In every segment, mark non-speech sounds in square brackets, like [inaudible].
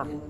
아.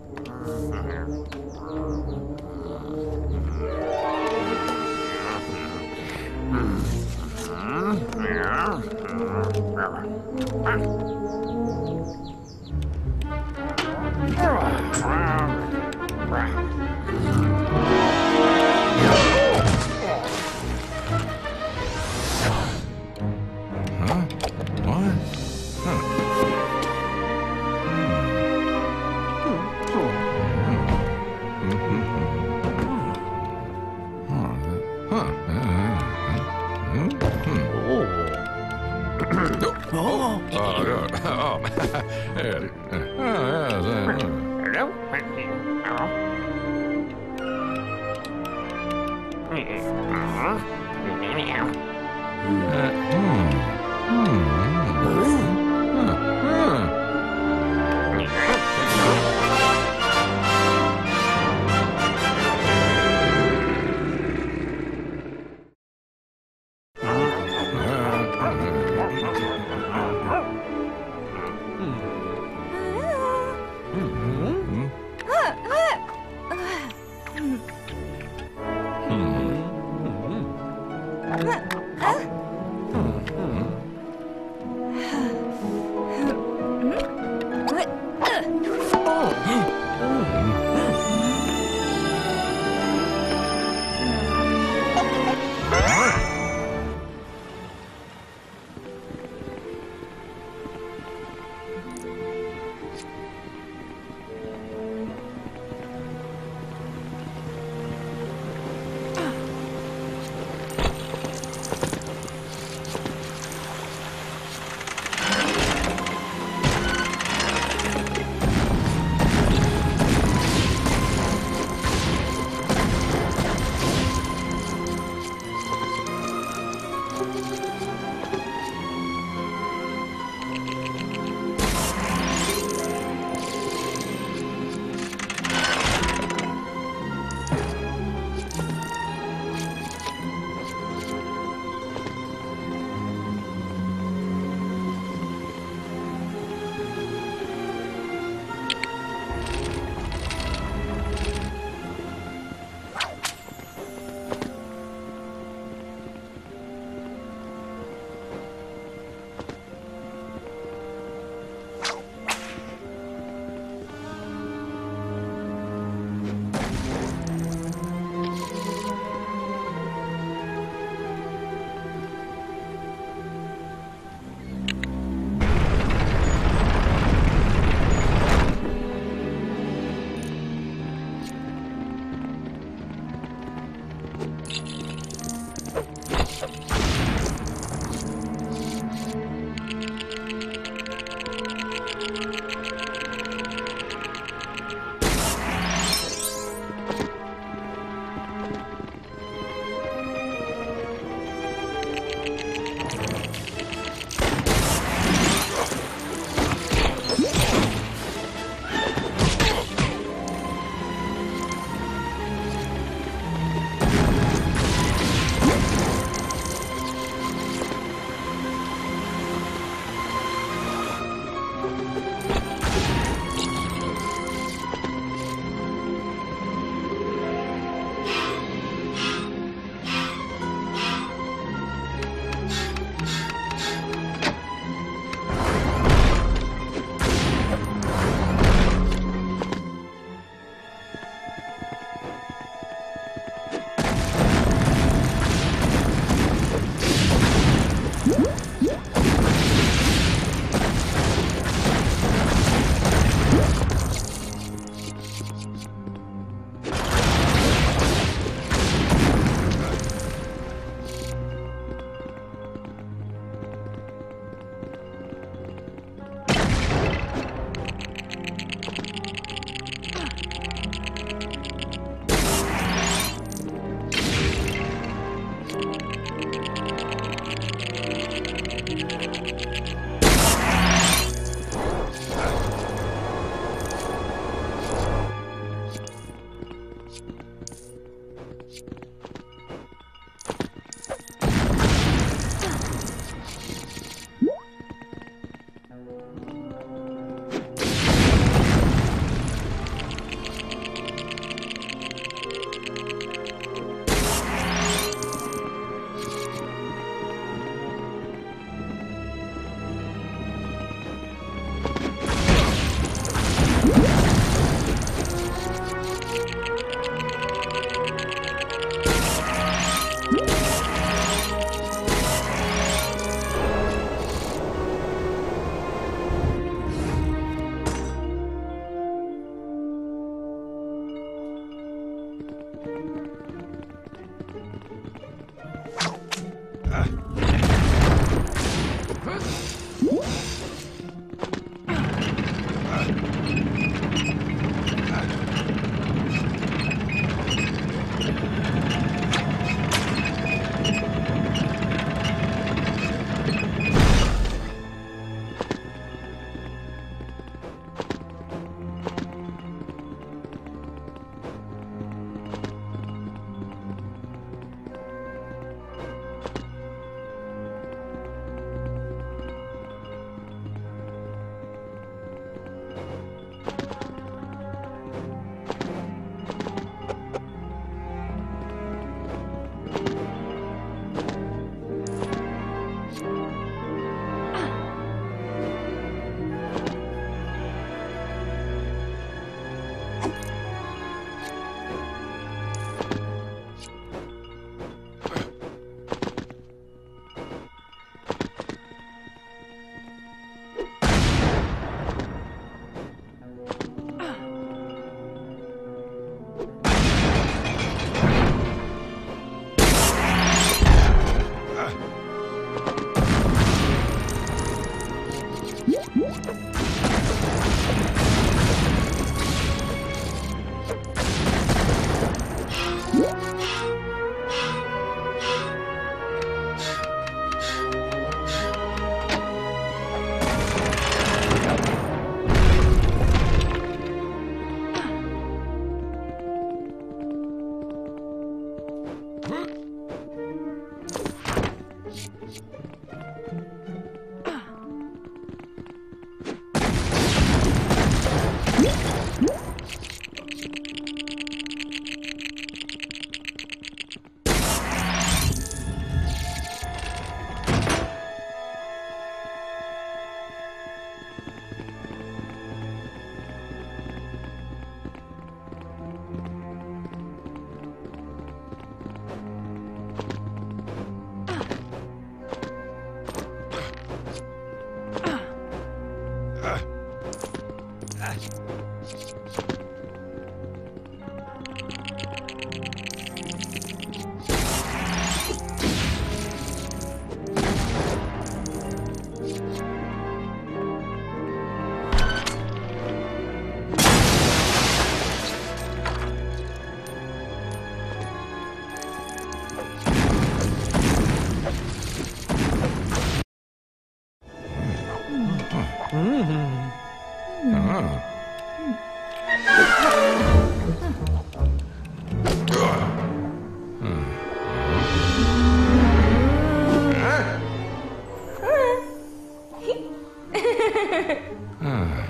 ah. [laughs]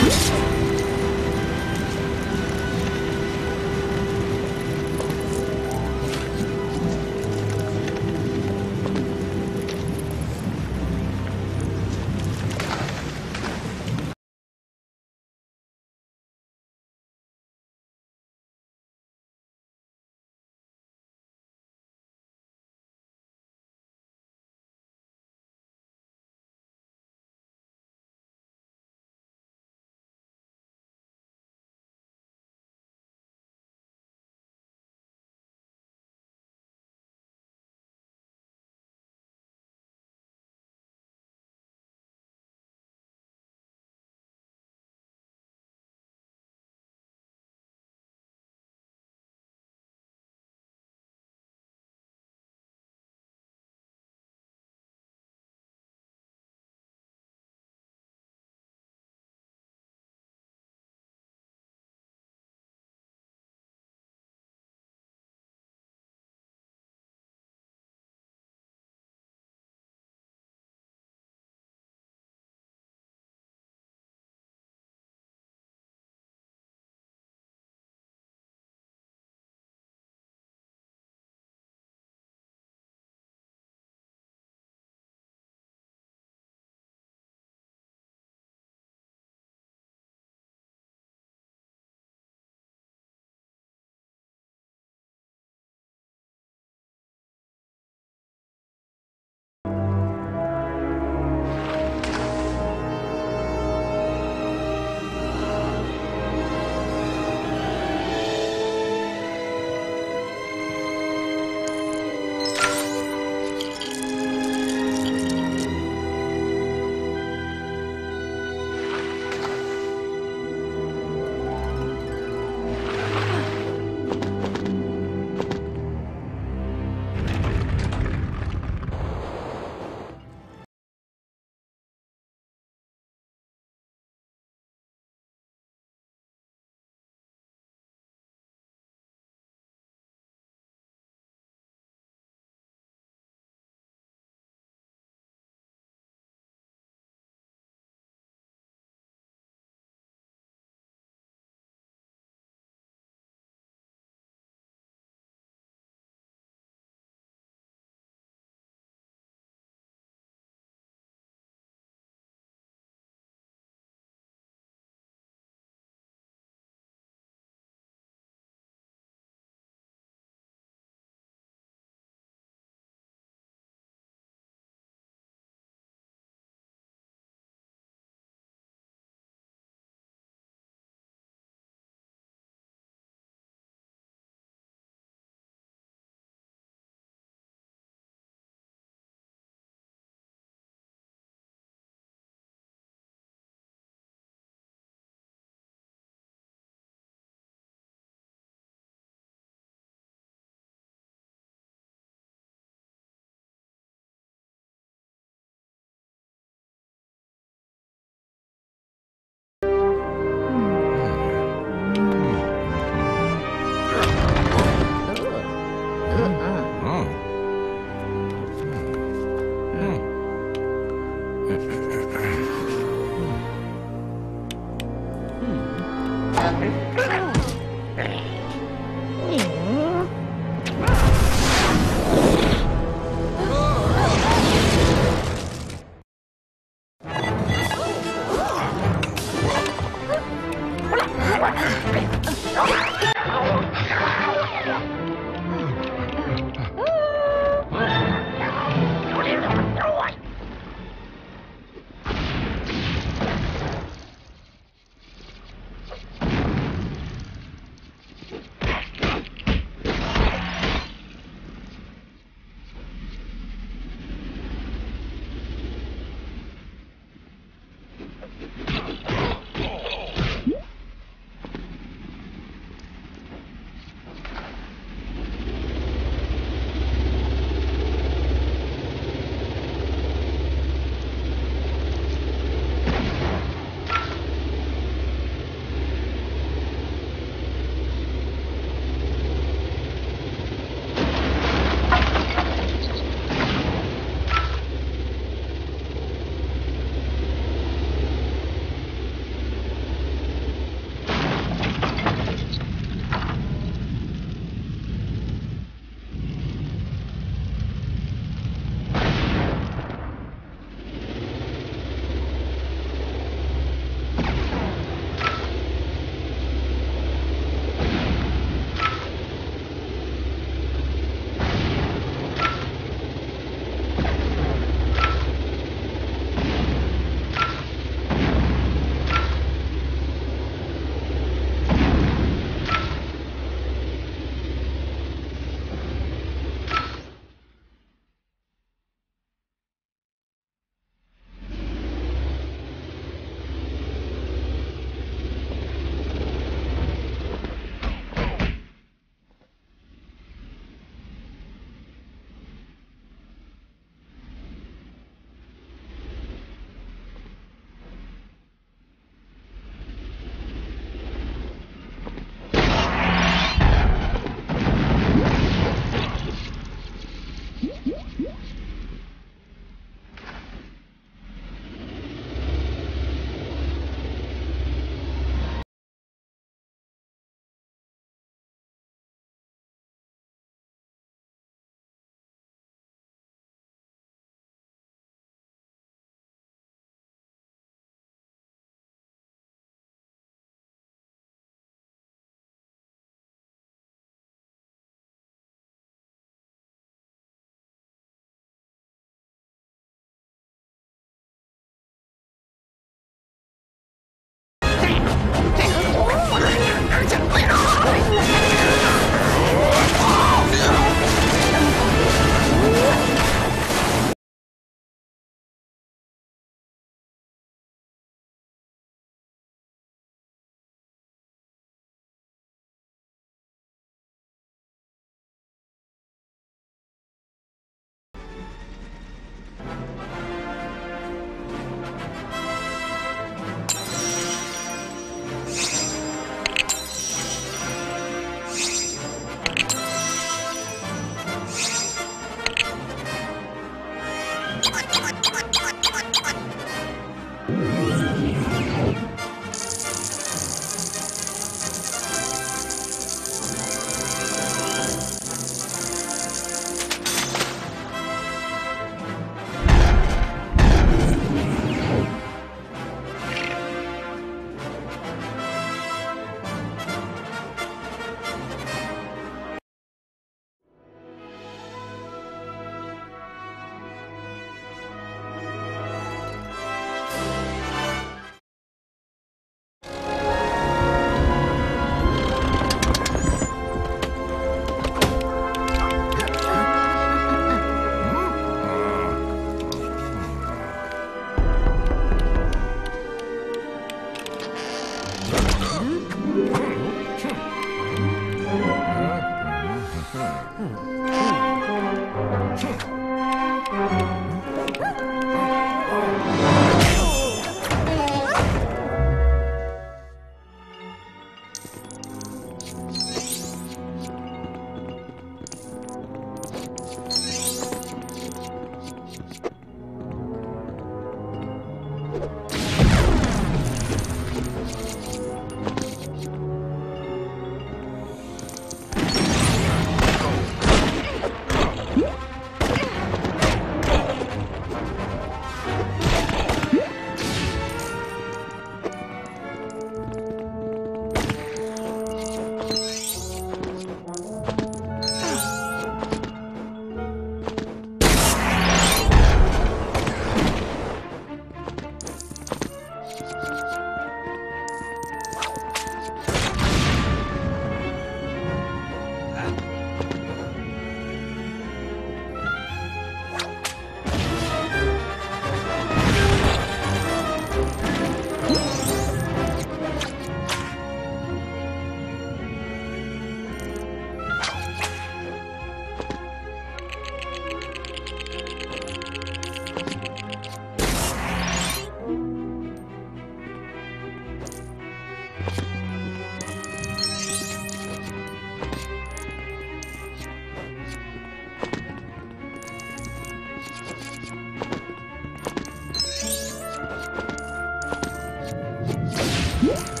Música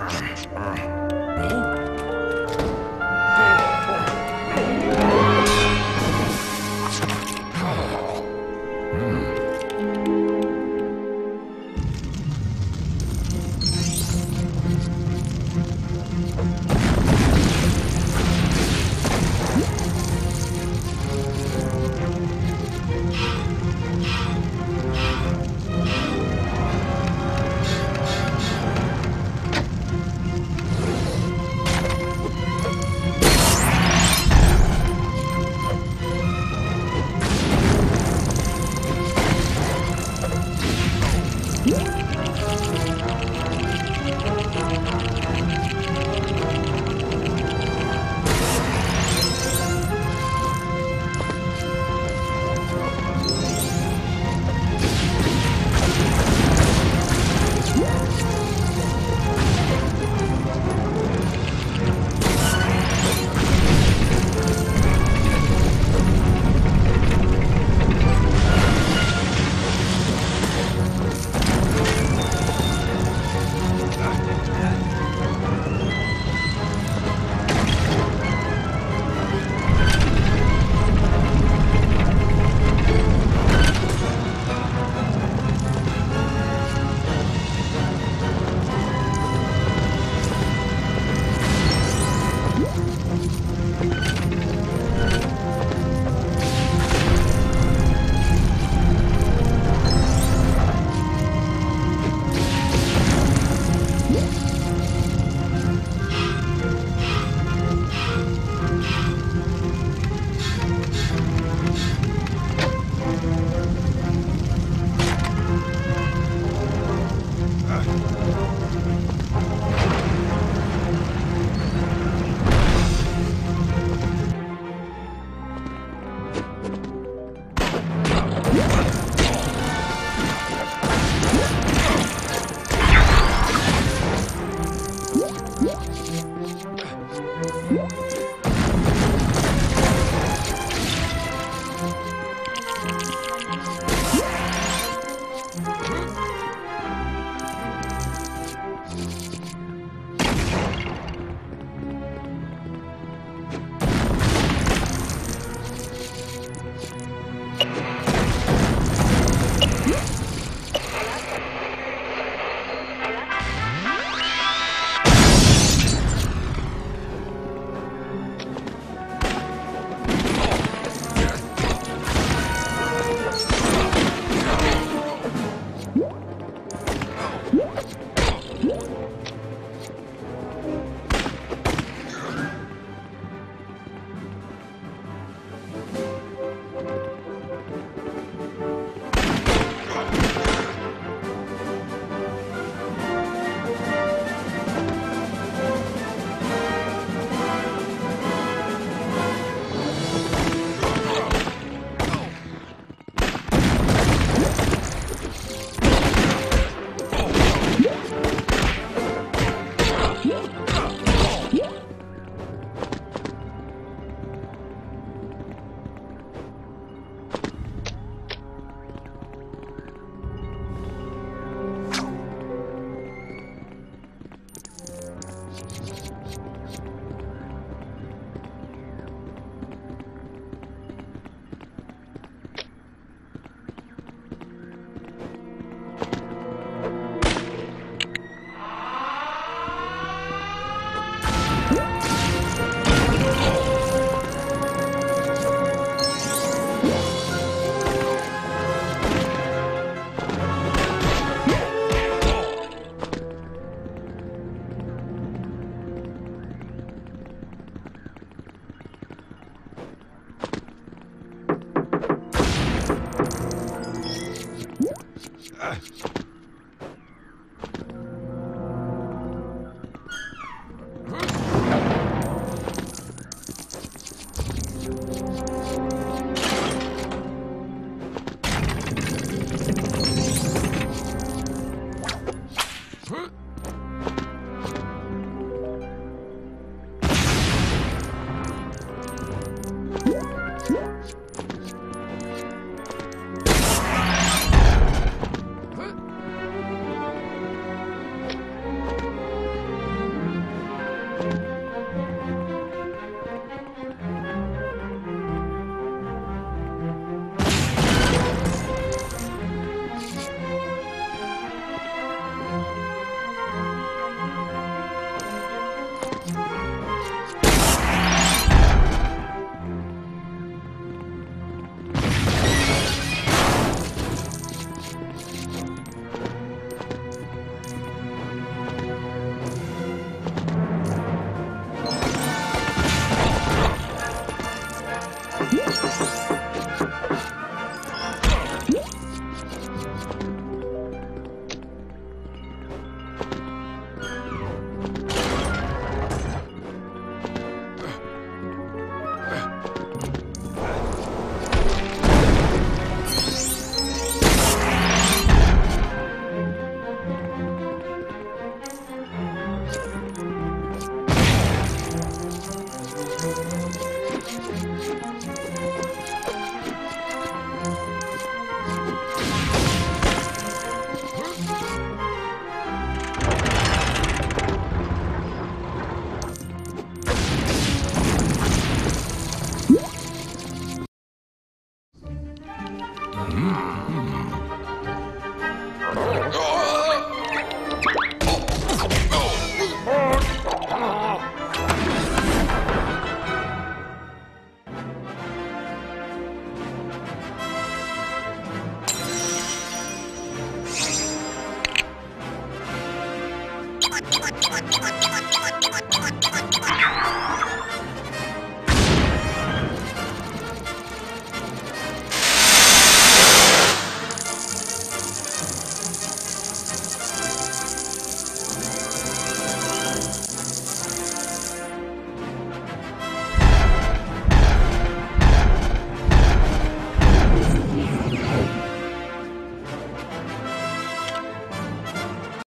uh, uh.